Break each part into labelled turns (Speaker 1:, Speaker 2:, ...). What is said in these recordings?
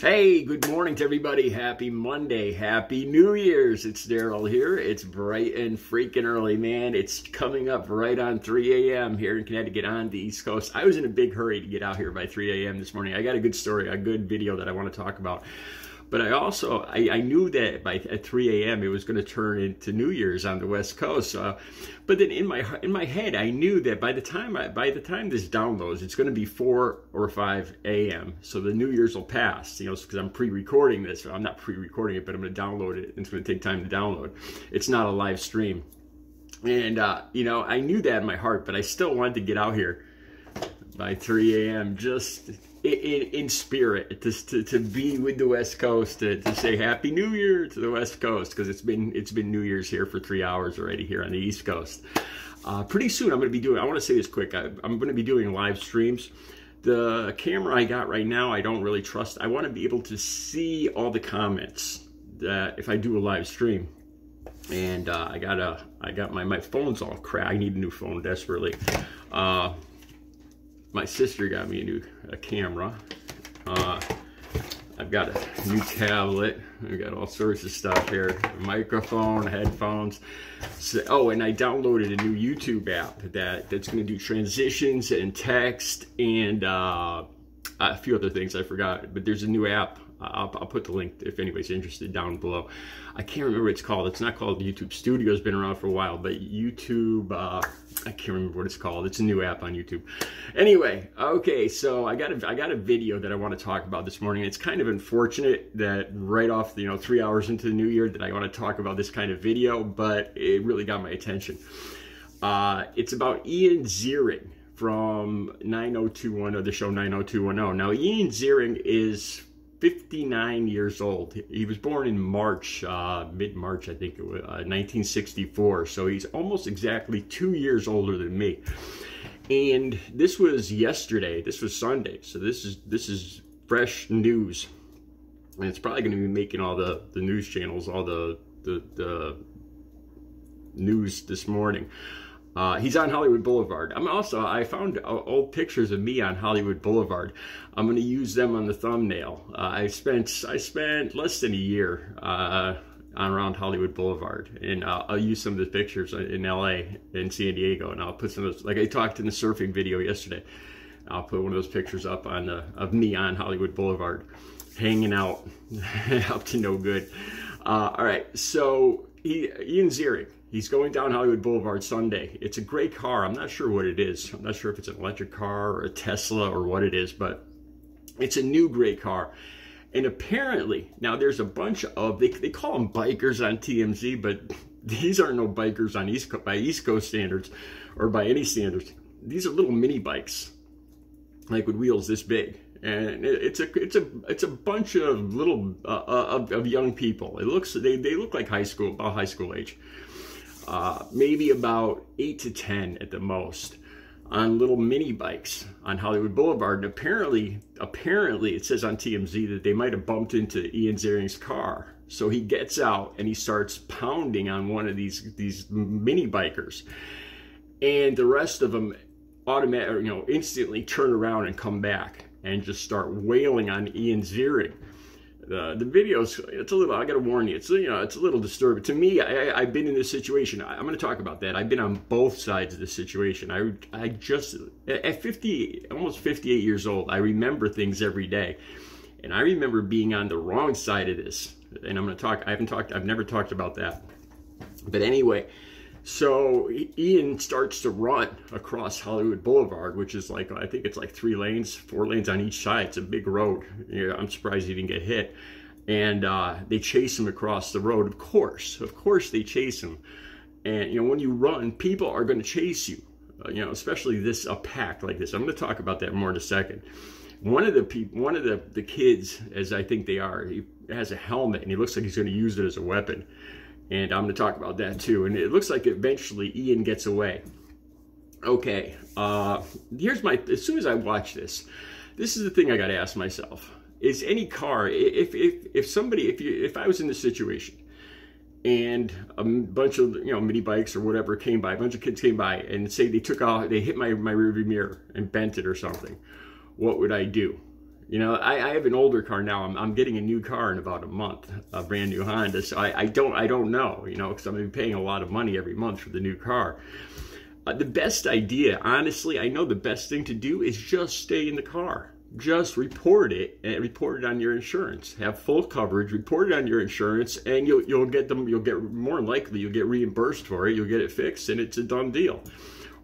Speaker 1: Hey, good morning to everybody. Happy Monday. Happy New Year's. It's Daryl here. It's bright and freaking early, man. It's coming up right on 3 a.m. here in Connecticut on the East Coast. I was in a big hurry to get out here by 3 a.m. this morning. I got a good story, a good video that I want to talk about. But I also I, I knew that by at 3 a.m. it was going to turn into New Year's on the West Coast. But then in my in my head I knew that by the time I, by the time this downloads, it's going to be 4 or 5 a.m. So the New Year's will pass. You know, because I'm pre-recording this. I'm not pre-recording it, but I'm going to download it. It's going to take time to download. It's not a live stream. And uh, you know, I knew that in my heart, but I still wanted to get out here by 3 a.m. just in, in spirit to, to, to, be with the West Coast to, to say Happy New Year to the West Coast because it's been it's been New Year's here for three hours already here on the East Coast. Uh, pretty soon I'm going to be doing. I want to say this quick. I, I'm going to be doing live streams. The camera I got right now I don't really trust. I want to be able to see all the comments that if I do a live stream. And uh, I got a I got my my phone's all crap. I need a new phone desperately. Uh, my sister got me a new a camera. Uh, I've got a new tablet. I've got all sorts of stuff here. Microphone, headphones. So, oh, and I downloaded a new YouTube app that, that's going to do transitions and text and uh, a few other things I forgot. But there's a new app I'll, I'll, put the link if anybody's interested down below. I can't remember what it's called. It's not called YouTube Studio. It's been around for a while, but YouTube, uh, I can't remember what it's called. It's a new app on YouTube. Anyway, okay, so I got a, I got a video that I want to talk about this morning. It's kind of unfortunate that right off, you know, three hours into the new year that I want to talk about this kind of video, but it really got my attention. Uh, it's about Ian Ziering from 90210, the show 90210. Now, Ian Ziering is 59 years old. He was born in March, uh, mid-March, I think it was, uh, 1964. So he's almost exactly two years older than me. And this was yesterday. This was Sunday. So this is this is fresh news, and it's probably going to be making all the the news channels, all the the, the news this morning. Uh, he's on Hollywood Boulevard. I'm also, I found old pictures of me on Hollywood Boulevard. I'm going to use them on the thumbnail. Uh, I spent, I spent less than a year uh, on around Hollywood Boulevard, and I'll use some of the pictures in LA and San Diego, and I'll put some of those, like I talked in the surfing video yesterday. I'll put one of those pictures up on the, of me on Hollywood Boulevard, hanging out, up to no good. Uh, all right, so he, Ian Ziering, He's going down Hollywood Boulevard Sunday. It's a great car. I'm not sure what it is. I'm not sure if it's an electric car or a Tesla or what it is, but it's a new great car. And apparently, now there's a bunch of, they, they call them bikers on TMZ, but these aren't no bikers on East by East Coast standards or by any standards. These are little mini bikes, like with wheels this big and it's a it's a it's a bunch of little uh, uh, of, of young people. It looks they, they look like high school about high school age, uh, maybe about eight to 10 at the most on little mini bikes on Hollywood Boulevard. And apparently, apparently it says on TMZ that they might have bumped into Ian Ziering's car. So he gets out and he starts pounding on one of these, these mini bikers. And the rest of them automatically, you know, instantly turn around and come back and just start wailing on Ian Ziering the the videos it's a little i gotta warn you it's you know it's a little disturbing. To me I, have been in this situation I, am to talk about that i've been on both sides of the situation. I i just at 50 almost 58 years old i remember things every day. And i remember being on the wrong side of this and i'm to talk i haven't talked i've never talked about that. But anyway so Ian starts to run across Hollywood Boulevard, which is like, I think it's like three lanes, four lanes on each side. It's a big road. Yeah, I'm surprised he didn't get hit. And uh, they chase him across the road. Of course, of course they chase him. And, you know, when you run, people are going to chase you, uh, you know, especially this, a pack like this. I'm going to talk about that more in a second. One of the people, one of the, the kids, as I think they are, he has a helmet and he looks like he's going to use it as a weapon and I'm going to talk about that too. And it looks like eventually Ian gets away. Okay, uh, here's my, as soon as I watch this, this is the thing I got to ask myself. Is any car, if, if, if somebody, if you, if I was in this situation and a bunch of, you know, mini bikes or whatever came by, a bunch of kids came by and say they took off, they hit my, my rearview mirror and bent it or something, what would I do? You know, I, I have an older car now. I'm, I'm getting a new car in about a month, a brand new Honda. So I, I don't I don't know, you know, because I'm be paying a lot of money every month for the new car. Uh, the best idea, honestly, I know the best thing to do is just stay in the car. Just report it and report it on your insurance. Have full coverage, report it on your insurance, and you'll you'll get them. You'll get more likely you'll get reimbursed for it. You'll get it fixed, and it's a done deal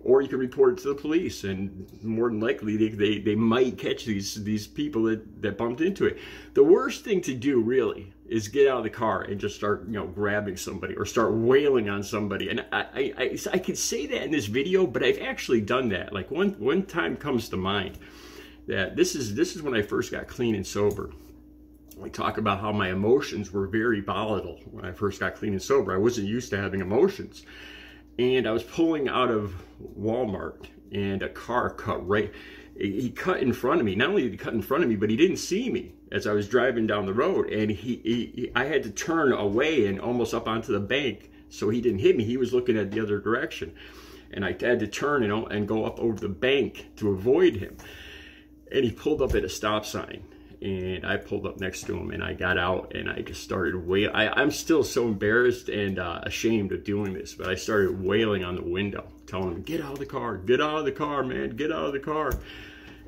Speaker 1: or you can report it to the police and more than likely they, they, they might catch these these people that, that bumped into it. The worst thing to do really is get out of the car and just start you know grabbing somebody or start wailing on somebody. And i i, I, I could say that in this video but i've actually done that. Like one one time comes to mind that this is this is when i first got clean and sober. I talk about how my emotions were very volatile when I first got clean and sober. I wasn't used to having emotions and I was pulling out of Walmart and a car cut right he cut in front of me. Not only did he cut in front of me but he didn't see me as I was driving down the road. And he, he I had to turn away and almost up onto the bank so he didn't hit me. He was looking at the other direction. And I had to turn know and go up over the bank to avoid him. And he pulled up at a stop sign and I pulled up next to him and I got out and I just started wailing. I, am still so embarrassed and uh, ashamed of doing this, but I started wailing on the window, telling him, get out of the car, get out of the car, man, get out of the car.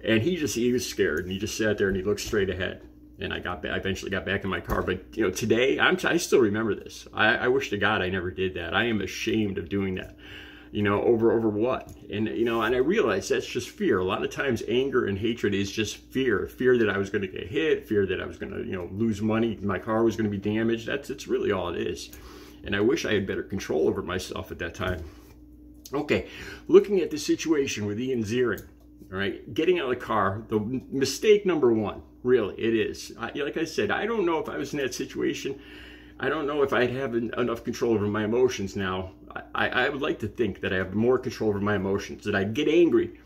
Speaker 1: And he just, he was scared and he just sat there and he looked straight ahead. And I got back, I eventually got back in my car. But, you know, today, I'm, I still remember this. I, I wish to God I never did that. I am ashamed of doing that you know, over over what? And you know, and I realized that's just fear. A lot of times, anger and hatred is just fear. Fear that I was going to get hit. Fear that I was going to, you know, lose money. My car was going to be damaged. That's it's really all it is. And I wish I had better control over myself at that time. Okay, looking at the situation with Ian Ziering. All right, getting out of the car. The mistake number one, really, it is. I, like I said, I don't know if I was in that situation. I don't know if I'd have enough control over my emotions now. I, I would like to think that I have more control over my emotions, that I'd get angry,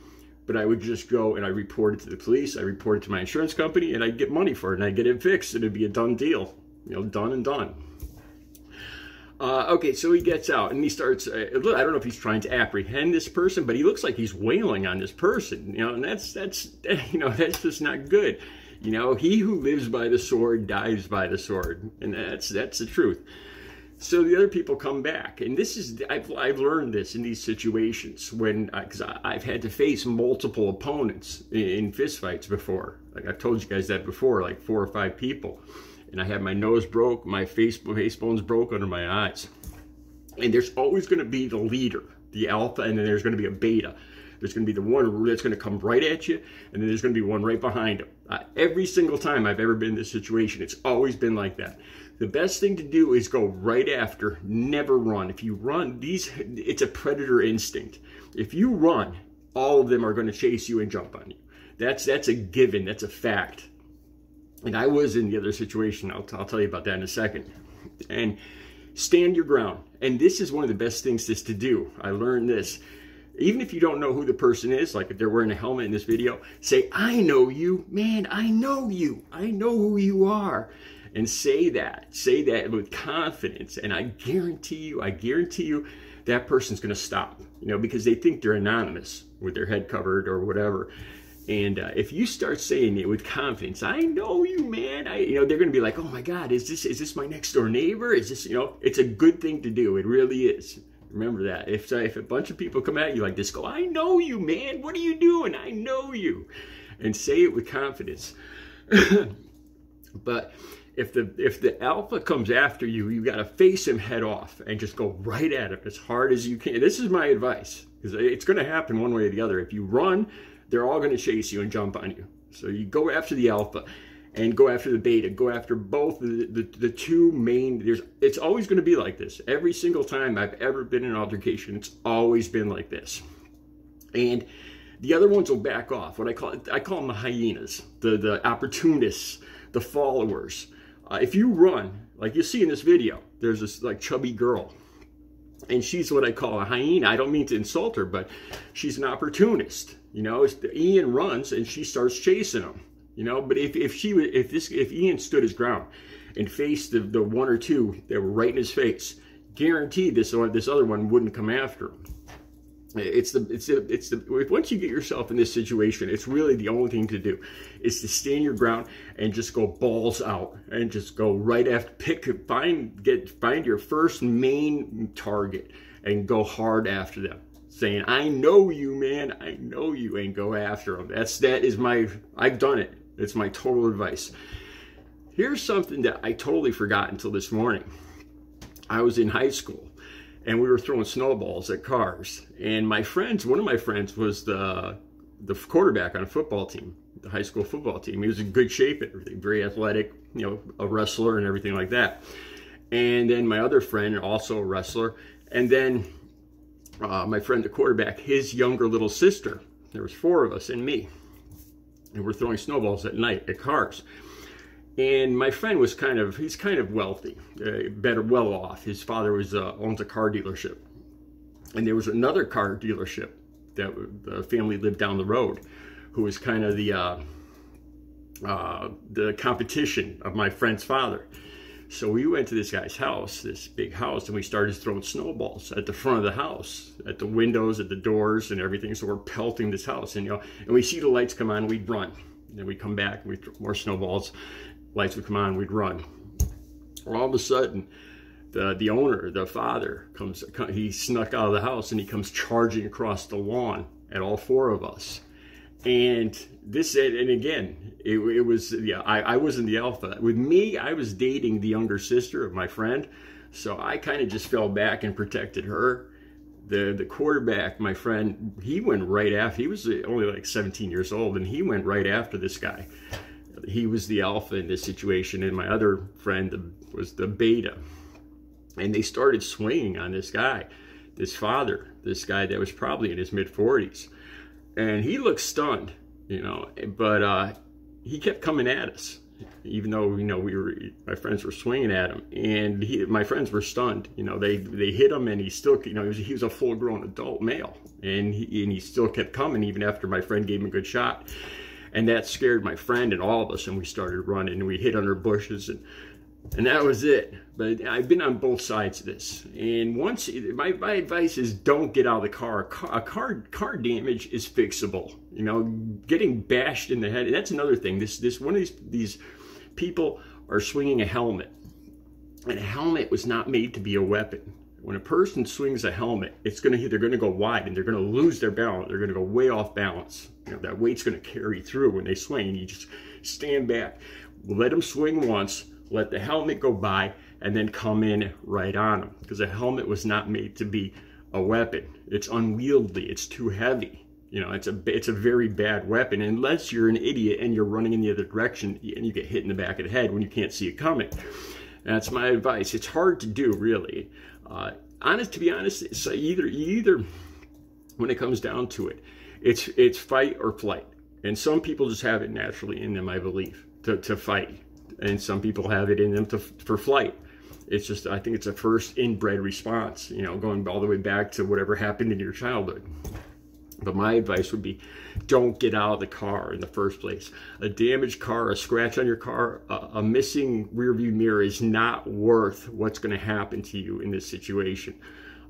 Speaker 1: but I would just go and I report it to the police, I report it to my insurance company, and I'd get money for it, and I'd get it fixed, and it'd be a done deal. You know, done and done. Uh, okay, so he gets out and he starts. Uh, I don't know if he's trying to apprehend this person, but he looks like he's wailing on this person. You know, and that's that's you know that's just not good. You know, he who lives by the sword dies by the sword, and that's that's the truth. So the other people come back, and this is I've I've learned this in these situations when uh, because I've had to face multiple opponents in, in fistfights before. Like I've told you guys that before, like four or five people, and I had my nose broke, my face face bones broke under my eyes, and there's always going to be the leader, the alpha, and then there's going to be a beta. There's going to be the one that's going to come right at you, and then there's going to be one right behind them. Uh, every single time I've ever been in this situation, it's always been like that. The best thing to do is go right after, never run. If you run, these it's a predator instinct. If you run, all of them are going to chase you and jump on you. That's that's a given. That's a fact. And I was in the other situation. I'll, I'll tell you about that in a second. And stand your ground. And this is one of the best things just to do. I learned this even if you don't know who the person is, like if they're wearing a helmet in this video, say, I know you, man, I know you, I know who you are. And say that, say that with confidence. And I guarantee you, I guarantee you, that person's going to stop, you know, because they think they're anonymous with their head covered or whatever. And uh, if you start saying it with confidence, I know you, man. I, you know, they're going to be like, oh my God, is this is this my next door neighbor? Is this, you know, it's a good thing to do. It really is. Remember that. If, if a bunch of people come at you like this, go, I know you, man. What are you doing? I know you. And say it with confidence. but if the if the alpha comes after you, you got to face him head off and just go right at him as hard as you can. This is my advice because it's going to happen one way or the other. If you run, they're all going to chase you and jump on you. So you go after the alpha and go after the beta, go after both the, the, the two main, there's, it's always going to be like this. Every single time I've ever been in altercation, it's always been like this. And the other ones will back off. What I call I call them the hyenas, the, the opportunists, the followers. Uh, if you run, like you see in this video, there's this like chubby girl and she's what I call a hyena. I don't mean to insult her, but she's an opportunist. You know, Ian runs and she starts chasing him. You know, but if, if she if this, if Ian stood his ground and faced the, the one or two that were right in his face, guaranteed this or this other one wouldn't come after him. it's the it's the it's the once you get yourself in this situation it's really the only thing to do is to stand your ground and just go balls out and just go right after pick find get find your first main target and go hard after them saying i know you man. I know you and go after them that's that is my i've done it it's my total advice here's something that i totally forgot until this morning i was in high school and we were throwing snowballs at cars. And my friends, one of my friends was the the quarterback on a football team, the high school football team. He was in good shape and everything, very athletic, you know, a wrestler and everything like that. And then my other friend, also a wrestler, and then uh, my friend, the quarterback, his younger little sister. There was four of us and me, and we're throwing snowballs at night at cars. And my friend was kind of, he's kind of wealthy, uh, better, well off. His father was uh, owns a car dealership. And there was another car dealership that the family lived down the road who was kind of the, uh, uh, the competition of my friend's father. So we went to this guy's house, this big house, and we started throwing snowballs at the front of the house, at the windows, at the doors, and everything. So we're pelting this house, and you know, and we see the lights come on, we'd run. And then we come back, we throw more snowballs, lights would come on, we'd run. All of a sudden, the the owner, the father, comes. He snuck out of the house and he comes charging across the lawn at all four of us. And this, and again, it, it was yeah. I, I wasn't the alpha. With me, I was dating the younger sister of my friend, so I kind of just fell back and protected her. The the quarterback, my friend, he went right after. He was only like 17 years old, and he went right after this guy he was the alpha in this situation, and my other friend was the beta. And they started swinging on this guy, this father, this guy that was probably in his mid 40s. And he looked stunned, you know, but uh, he kept coming at us, even though, you know, we were, my friends were swinging at him. And he, my friends were stunned, you know, they, they hit him and he still, you know, he was, he was a full grown adult male. And he, and he still kept coming even after my friend gave him a good shot. And that scared my friend and all of us, and we started running, and we hid under bushes, and and that was it. But I've been on both sides of this. And once, my, my advice is don't get out of the car. A car, a car, car damage is fixable. You know, getting bashed in the head. That's another thing. This, this one of these, these people are swinging a helmet. And a helmet was not made to be a weapon. When a person swings a helmet, it's to they're going to go wide and they're going to lose their balance. They're going to go way off balance. You know, that weight's going to carry through when they swing. You just stand back, let them swing once, let the helmet go by, and then come in right on them. Because a helmet was not made to be a weapon. It's unwieldy. It's too heavy. You know, it's a it's a very bad weapon unless you're an idiot and you're running in the other direction and you get hit in the back of the head when you can't see it coming. That's my advice. It's hard to do, really. Uh, honest, to be honest, so either either when it comes down to it, it's it's fight or flight. And some people just have it naturally in them, I believe, to, to fight. And some people have it in them to, for flight. It's just, I think it's a first inbred response, you know, going all the way back to whatever happened in your childhood. But my advice would be don't get out of the car in the first place. A damaged car, a scratch on your car, a, a missing rearview mirror is not worth what's going to happen to you in this situation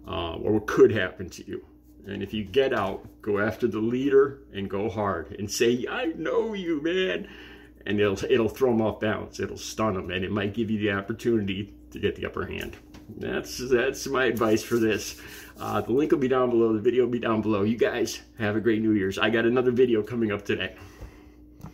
Speaker 1: uh, or what could happen to you. And if you get out, go after the leader and go hard and say, I know you, man. And it'll, it'll throw them off balance. It'll stun them and it might give you the opportunity to get the upper hand. That's, that's my advice for this. Uh, the link will be down below. The video will be down below. You guys have a great New Year's. I got another video coming up today.